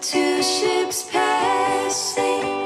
two ships passing.